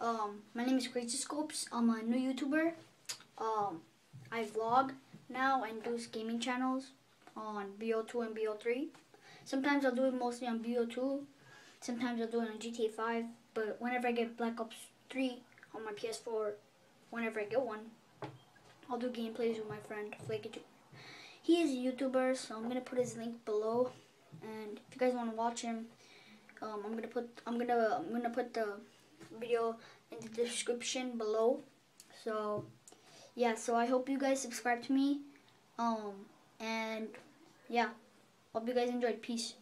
Um, my name is Crazy Scopes. I'm a new YouTuber. Um, I vlog now and do gaming channels on BO2 and BO3. Sometimes I'll do it mostly on BO2. Sometimes I'll do it on GTA 5. But whenever I get Black Ops 3 on my PS4, whenever I get one, I'll do gameplays with my friend Flaky. He is a YouTuber, so I'm gonna put his link below. And if you guys want to watch him, um, I'm gonna put I'm gonna I'm gonna put the video in the description below. So yeah, so I hope you guys subscribe to me. Um, and yeah, hope you guys enjoyed. Peace.